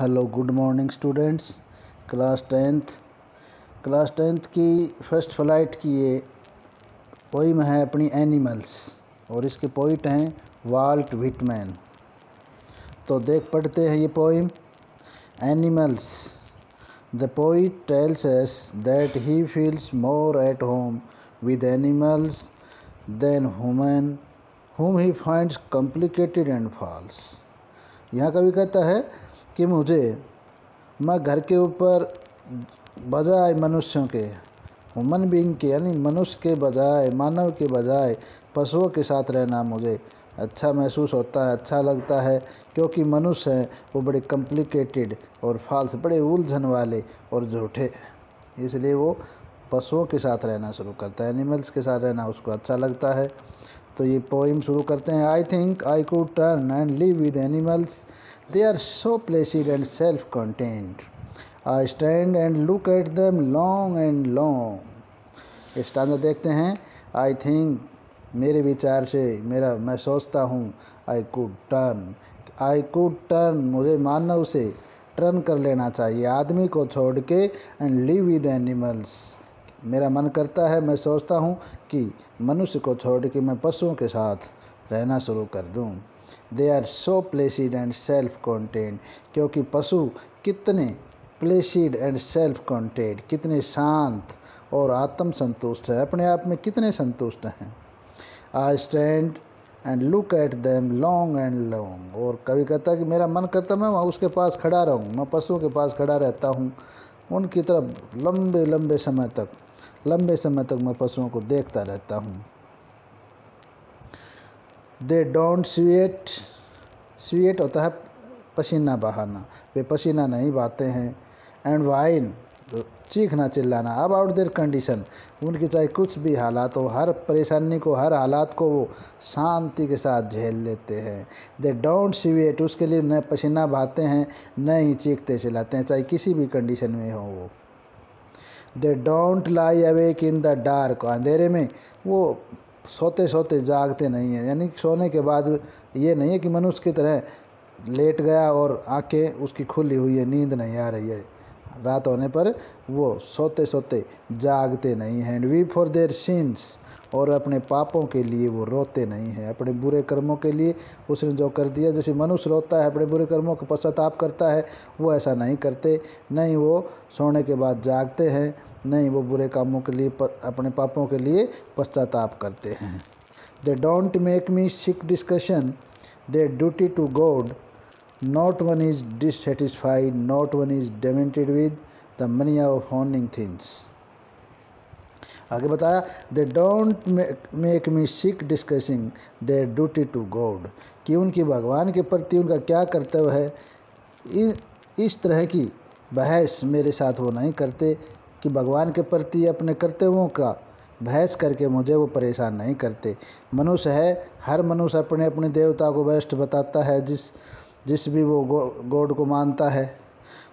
Hello, good morning students. Class tenth. Class tenth की first flight की ये poem है अपनी एनिमल्स और इसके पोइट हैं वाल्ट विटमैन। तो देख, पढ़ते हैं ये poem. Animals. The poet tells us that he feels more at home with animals than human whom he finds complicated and false. यहाँ कवि कहता है कि मुझे, मैं घर के ऊपर बजाय मनुष्यों के ह्यूमन बींग के, यानी मनुष्य के बजाय, मानव के बजाय पशुओं के साथ रहना मुझे अच्छा महसूस होता है अच्छा लगता है, क्योंकि मनुष्य हैं, वो बड़े कॉम्प्लिकेटेड और फाल्स बड़े उलझन वाले और झूठे। इसलिए वो पशुओं के साथ रहना शुरू करता है एनिमल्स के साथ रहना उसको अच्छा लगता है। तो ये पोइम शुरू करते हैं। I think I could turn and live with animals They are so placid and self-contained. I stand and look at them long and long. Stanza देखते हैं। आई थिंक मेरे विचार से मेरा, मैं सोचता हूँ I could turn I could turn मुझे मानव से टर्न कर लेना चाहिए। आदमी को छोड़ के एंड लिव विद एनिमल्स मेरा मन करता है, मैं सोचता हूँ कि मनुष्य को छोड़ के मैं पशुओं के साथ रहना शुरू कर दूँ। They are so placid and self content क्योंकि पशु कितने प्लेसिड एंड सेल्फ कॉन्टेंट कितने शांत और आत्म संतुष्ट है। अपने आप में कितने संतुष्ट हैं। I stand and look at them long and long और कभी कहता है कि मेरा मन करता मैं वहाँ उसके पास खड़ा रहूँ, मैं पशुओं के पास खड़ा रहता हूँ। उनकी तरफ़ लंबे लंबे समय तक, लंबे समय तक मैं पशुओं को देखता रहता हूँ। दे डोंट स्वेट स्वेट होता है पसीना बहाना। वे पसीना नहीं बहाते हैं। एंड वाइन चीखना चिल्लाना। अब आउट देर कंडीशन उनकी चाहे कुछ भी हालात हो, हर परेशानी को, हर हालात को वो शांति के साथ झेल लेते हैं। दे डोंट स्वेट उसके लिए न पसीना बहाते हैं, न ही चीखते चिल्लाते हैं, चाहे किसी भी कंडीशन में हो वो। They don't lie awake in the dark अंधेरे में वो सोते सोते जागते नहीं हैं। यानी सोने के बाद ये नहीं है कि मनुष्य की तरह लेट गया और आँखें उसकी खुली हुई है, नींद नहीं आ रही है। रात होने पर वो सोते सोते जागते नहीं हैं। And weep for their sins और अपने पापों के लिए वो रोते नहीं हैं। अपने बुरे कर्मों के लिए उसने जो कर दिया, जैसे मनुष्य रोता है, अपने बुरे कर्मों का पश्चाताप करता है, वो ऐसा नहीं करते। नहीं वो सोने के बाद जागते हैं, नहीं वो बुरे कामों के लिए, अपने पापों के लिए पश्चाताप करते हैं। They don't make me sick discussing their duty to God not one is dissatisfied not one is demented with the mania of owning things आगे बताया they don't make me sick discussing their duty to God कि उनकी भगवान के प्रति उनका क्या कर्तव्य है? इस तरह की बहस मेरे साथ वो नहीं करते कि भगवान के प्रति अपने कर्तव्यों का बहस करके मुझे वो परेशान नहीं करते। मनुष्य है, हर मनुष्य अपने अपने देवता को बेस्ट बताता है, जिस जिस भी वो गो, गॉड को मानता है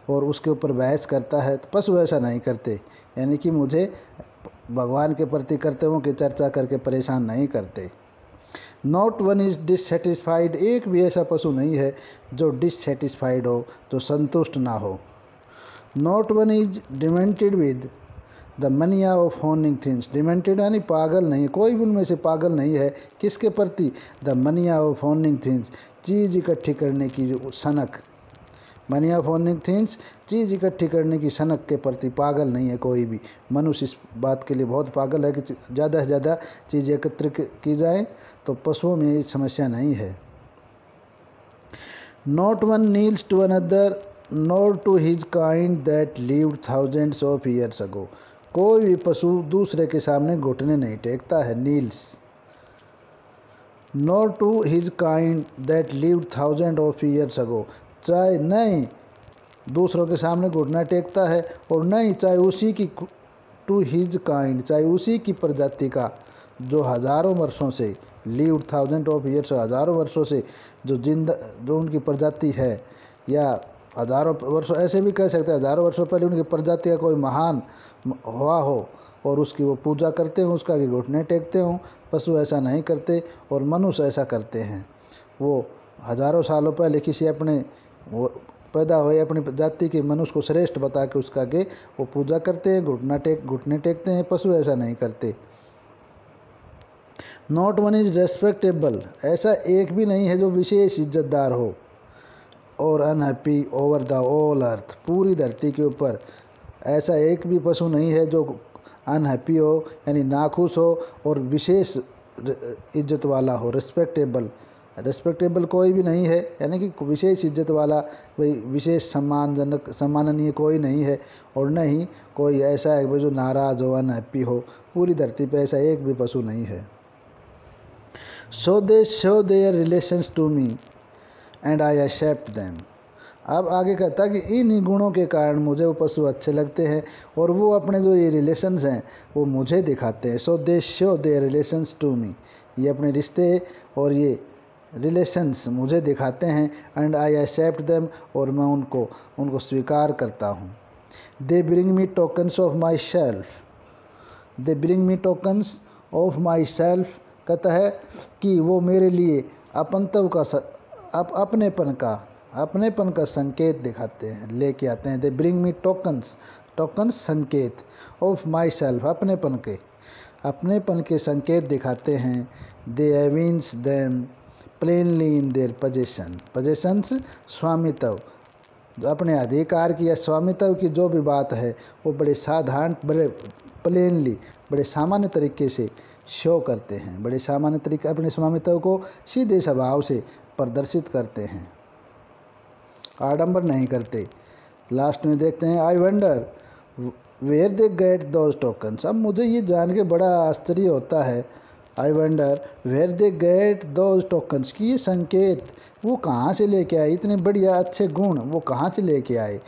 और उसके ऊपर बहस करता है तो पशु ऐसा नहीं करते। यानी कि मुझे भगवान के प्रति कर्तव्यों की चर्चा करके परेशान नहीं करते। नॉट वन इज़ डिससेटिस्फाइड एक भी ऐसा पशु नहीं है जो डिससेटिस्फाइड हो, जो संतुष्ट ना हो। Not one is demented with the mania of owning things demented यानी पागल नहीं, कोई भी उनमें से पागल नहीं है। किसके प्रति? The mania of honing things चीज़ इकट्ठी करने की सनक। मनिया ऑफ़ होनिंग थिंग्स चीज़ इकट्ठी करने की सनक के प्रति पागल नहीं है कोई भी। मनुष्य इस बात के लिए बहुत पागल है कि ज़्यादा से ज़्यादा चीज़ एकत्र की जाए तो पशुओं में ये समस्या नहीं है। Not one kneels to another nor to his kind that lived thousands of years ago कोई भी पशु दूसरे के सामने घुटने नहीं टेकता है, kneels. Nor to his kind that lived thousand of years ago चाहे नहीं दूसरों के सामने घुटना टेकता है, और नहीं चाहे उसी की टू हिज काइंड चाहे उसी की प्रजाति का, जो हज़ारों वर्षों से लीव थाउज़ेंड ऑफ़ ईयर्स हज़ारों वर्षों से, जो ज़िंदा, जो उनकी प्रजाति है, या हज़ारों वर्षों, ऐसे भी कह सकते हैं, हज़ारों वर्षों पहले उनकी प्रजाति का कोई महान हुआ हो और उसकी वो पूजा करते हों, उसका घुटने टेकते हों, पशु ऐसा नहीं करते और मनुष्य ऐसा करते हैं। वो हज़ारों सालों पहले किसी अपने वो पैदा हुए अपनी जाति के मनुष्य को श्रेष्ठ बता के उसका के वो पूजा करते हैं, घुटना टेक, घुटने टेकते हैं, पशु ऐसा नहीं करते। नॉट वन इज़ रेस्पेक्टेबल ऐसा एक भी नहीं है जो विशेष इज्जतदार हो। और unhappy over the whole earth पूरी धरती के ऊपर। ऐसा एक भी पशु नहीं है जो अनहैप्पी हो, यानी नाखुश हो और विशेष इज़्ज़त वाला हो रिस्पेक्टेबल रिस्पेक्टेबल कोई भी नहीं है, यानी कि विशेष इज़्ज़त वाला, कोई विशेष सम्मानजनक, सम्माननीय कोई नहीं है और न ही कोई ऐसा है जो नाराज़ हो, अनहैप्पी हो। पूरी धरती पे ऐसा एक भी पशु नहीं है। So they show their relations to me, and I accept them. अब आगे कहता है कि इन गुणों के कारण मुझे वो पशु अच्छे लगते हैं और वो अपने जो ये रिलेशंस हैं वो मुझे दिखाते हैं। So they show their relations to me ये अपने रिश्ते और ये रिलेशंस मुझे दिखाते हैं एंड आई एक्सेप्ट देम और मैं उनको उनको स्वीकार करता हूँ। They bring me tokens of myself they bring me tokens of myself कहता है कि वो मेरे लिए अपनत्व का अप, अपनेपन का अपनेपन का संकेत दिखाते हैं, लेके आते हैं। They bring me tokens tokens संकेत ऑफ़ माई सेल्फ अपनेपन के। अपनेपन के संकेत दिखाते हैं। They evince them plainly in their possession possessions स्वामित्व। अपने अधिकार की या स्वामित्व की जो भी बात है, वो बड़े साधारण, बड़े प्लेनली बड़े सामान्य तरीके से शो करते हैं। बड़े सामान्य तरीके अपने स्वामित्व को सीधे स्वभाव से प्रदर्शित करते हैं। आडंबर नहीं करते। लास्ट में देखते हैं, I wonder, where they get those tokens. अब मुझे ये जान के बड़ा आश्चर्य होता है, I wonder, where they get those tokens की ये संकेत। वो कहाँ से लेके आए? इतने बढ़िया अच्छे गुण, वो कहाँ से लेके आए?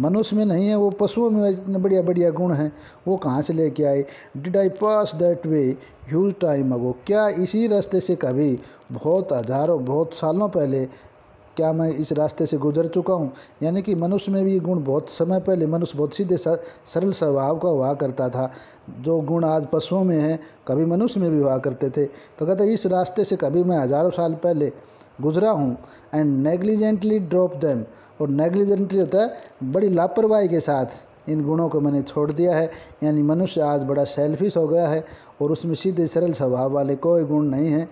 मनुष्य में नहीं है, वो पशुओं में इतने बढ़िया बढ़िया गुण हैं। वो कहाँ से लेके आए? Did I pass that way huge time ago? क्या इसी रास्ते से कभी? बहुत हज़ारों, बहुत सालों पहले क्या मैं इस रास्ते से गुजर चुका हूँ? यानी कि मनुष्य में भी गुण बहुत समय पहले मनुष्य बहुत सीधे सरल स्वभाव का हुआ करता था। जो गुण आज पशुओं में हैं, कभी मनुष्य में भी हुआ करते थे। तो कहते, इस रास्ते से कभी मैं हज़ारों साल पहले गुजरा हूँ एंड नेग्लिजेंटली ड्रॉप दैम और नेग्लिजेंटली होता है, बड़ी लापरवाही के साथ इन गुणों को मैंने छोड़ दिया है। यानी मनुष्य आज बड़ा सेल्फिश हो गया है और उसमें सीधे सरल स्वभाव वाले कोई गुण नहीं हैं।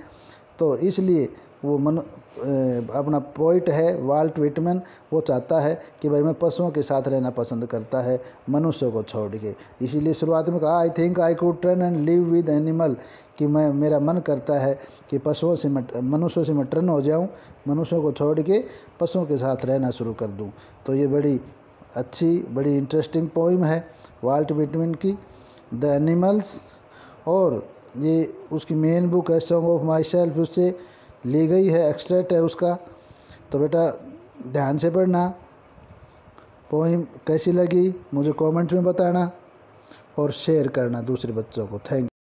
तो इसलिए वो मन अपना पोइट है वाल्ट विटमैन वो चाहता है कि भाई मैं पशुओं के साथ रहना पसंद करता है, मनुष्यों को छोड़ के। इसीलिए शुरुआत में कहा I think I could turn and live with animal कि मैं, मेरा मन करता है कि पशुओं से मैं, मनुष्यों से मैं टर्न हो जाऊँ, मनुष्यों को छोड़ के पशुओं के साथ रहना शुरू कर दूँ। तो ये बड़ी अच्छी, बड़ी इंटरेस्टिंग पोइम है वाल्ट विटमिन की द एनिमल्स और ये उसकी मेन बुक है सॉन्ग ऑफ़ माई सेल्फ उससे ली गई है एक्सट्रैक्ट है उसका। तो बेटा, ध्यान से पढ़ना। पोइम कैसी लगी, मुझे कमेंट में बताना और शेयर करना दूसरे बच्चों को। थैंक